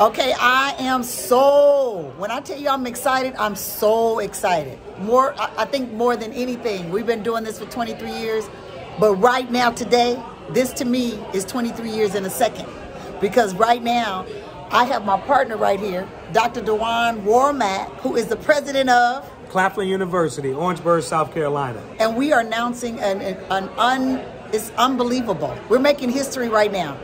Okay, I am so, when I tell you I'm excited, I'm so excited. More, I think more than anything, we've been doing this for 23 years, but right now, today, this to me is 23 years in a second. Because right now, I have my partner right here, Dr. Dwaun Warmack, who is the president of Claflin University, Orangeburg, South Carolina. And we are announcing an, an, an un, it's unbelievable. We're making history right now.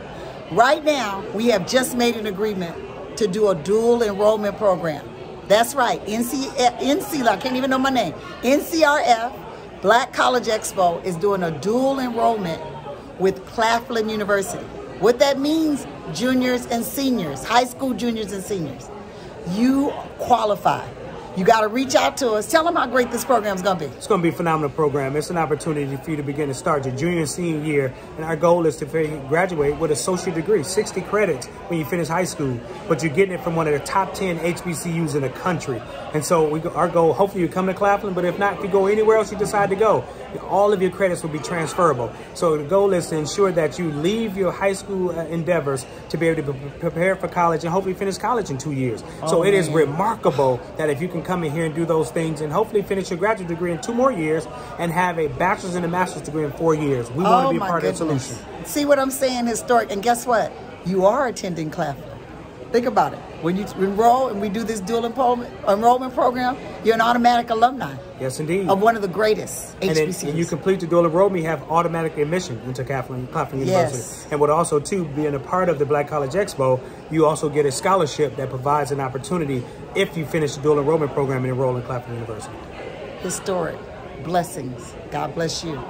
Right now, we have just made an agreement to do a dual enrollment program. That's right, NC, eh, NC, I can't even know my name. NCRF, Black College Expo, is doing a dual enrollment with Claflin University. What that means, juniors and seniors, high school juniors and seniors, you qualify. You got to reach out to us. Tell them how great this program is going to be. It's going to be a phenomenal program. It's an opportunity for you to begin to start your junior and senior year. And our goal is to graduate with a associate degree, 60 credits when you finish high school. But you're getting it from one of the top 10 HBCUs in the country. And so we, our goal, hopefully you come to Claflin, but if not, if you go anywhere else you decide to go, all of your credits will be transferable. So the goal is to ensure that you leave your high school uh, endeavors to be able to prepare for college and hopefully finish college in two years. Oh, so it man. is remarkable that if you can come in here and do those things and hopefully finish your graduate degree in two more years and have a bachelor's and a master's degree in four years. We want oh, to be part goodness. of the solution. See what I'm saying, historic. And guess what? You are attending Claflin. Think about it. When you enroll and we do this dual enrollment, enrollment program, you're an automatic alumni. Yes, indeed. Of one of the greatest and HBCUs. And you complete the dual enrollment, you have automatic admission into Claflin, Claflin University. Yes. And what also, too, being a part of the Black College Expo, you also get a scholarship that provides an opportunity if you finish the dual enrollment program and enroll in Claflin University. Historic. Blessings. God bless you.